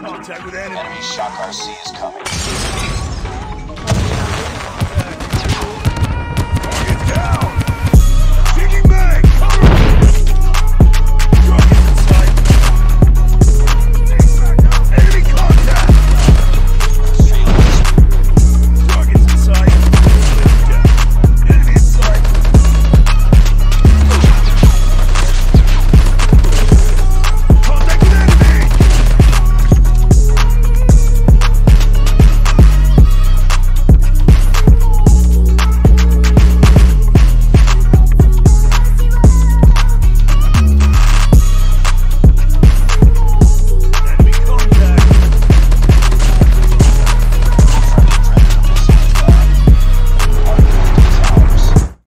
Contact with enemy. Enemy Shock RC is coming.